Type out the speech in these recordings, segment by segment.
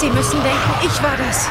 Sie müssen denken, ich war das.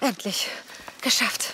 Endlich. Geschafft.